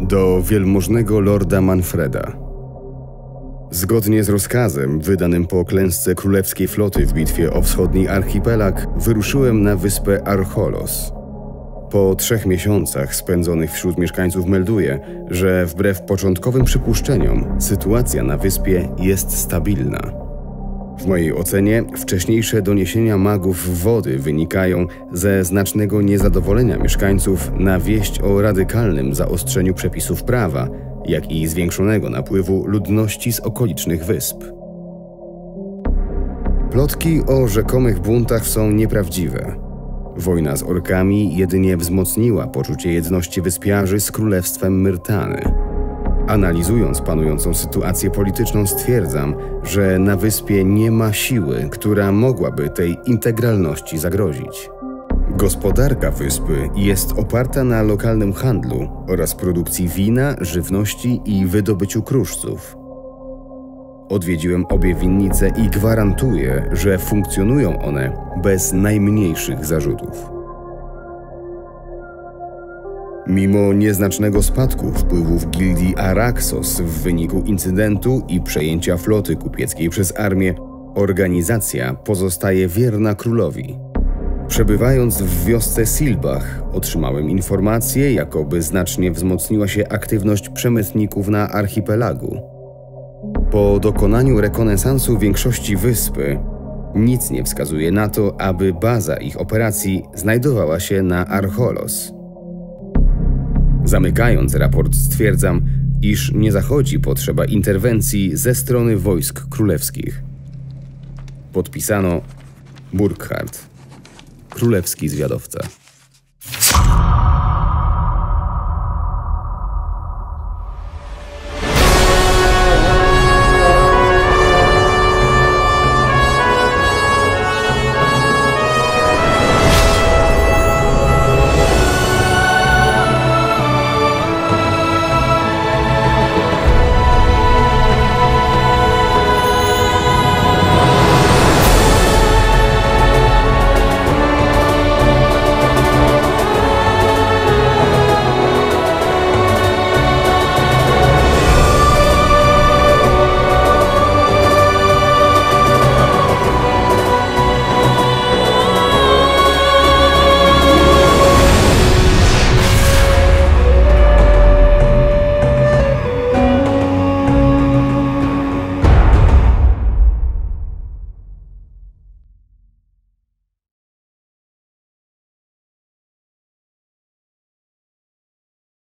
Do wielmożnego lorda Manfreda. Zgodnie z rozkazem wydanym po klęsce królewskiej floty w bitwie o wschodni archipelag, wyruszyłem na wyspę Archolos. Po trzech miesiącach spędzonych wśród mieszkańców melduję, że wbrew początkowym przypuszczeniom sytuacja na wyspie jest stabilna. W mojej ocenie wcześniejsze doniesienia magów wody wynikają ze znacznego niezadowolenia mieszkańców na wieść o radykalnym zaostrzeniu przepisów prawa, jak i zwiększonego napływu ludności z okolicznych wysp. Plotki o rzekomych buntach są nieprawdziwe. Wojna z orkami jedynie wzmocniła poczucie jedności wyspiarzy z królestwem Myrtany. Analizując panującą sytuację polityczną, stwierdzam, że na wyspie nie ma siły, która mogłaby tej integralności zagrozić. Gospodarka wyspy jest oparta na lokalnym handlu oraz produkcji wina, żywności i wydobyciu kruszców. Odwiedziłem obie winnice i gwarantuję, że funkcjonują one bez najmniejszych zarzutów. Mimo nieznacznego spadku wpływów gildii Araxos w wyniku incydentu i przejęcia floty kupieckiej przez armię, organizacja pozostaje wierna królowi. Przebywając w wiosce Silbach, otrzymałem informację, jakoby znacznie wzmocniła się aktywność przemytników na archipelagu. Po dokonaniu rekonesansu większości wyspy, nic nie wskazuje na to, aby baza ich operacji znajdowała się na Archolos. Zamykając raport stwierdzam, iż nie zachodzi potrzeba interwencji ze strony wojsk królewskich. Podpisano Burkhardt, królewski zwiadowca.